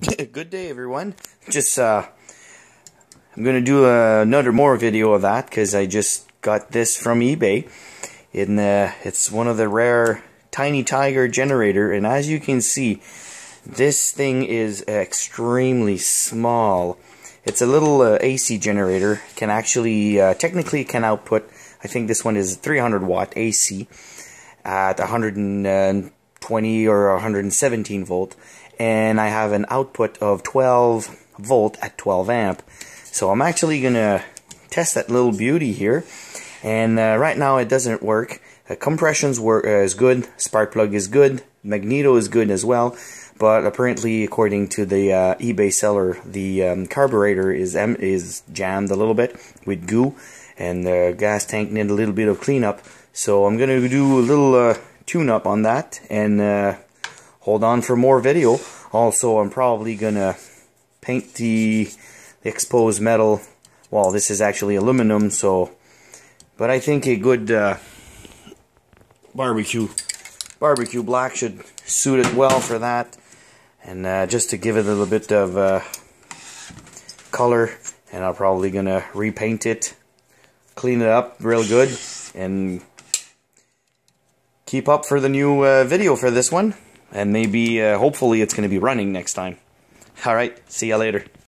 Good day, everyone. Just, uh, I'm gonna do uh, another more video of that because I just got this from eBay. In uh, it's one of the rare Tiny Tiger generator, and as you can see, this thing is extremely small. It's a little uh, AC generator. Can actually, uh, technically, can output. I think this one is 300 watt AC at 120 or 117 volt and I have an output of 12 volt at 12 amp. So I'm actually gonna test that little beauty here. And uh, right now it doesn't work. Uh, compressions work uh, is good. Spark plug is good. Magneto is good as well. But apparently, according to the uh, eBay seller, the um, carburetor is is jammed a little bit with goo, and the gas tank need a little bit of cleanup. So I'm gonna do a little uh, tune-up on that and uh, hold on for more video. Also, I'm probably gonna paint the, exposed metal. Well, this is actually aluminum, so, but I think a good uh, barbecue barbecue black should suit it well for that. And uh, just to give it a little bit of uh, color, and I'm probably gonna repaint it, clean it up real good, and keep up for the new uh, video for this one and maybe uh, hopefully it's going to be running next time. All right, see ya later.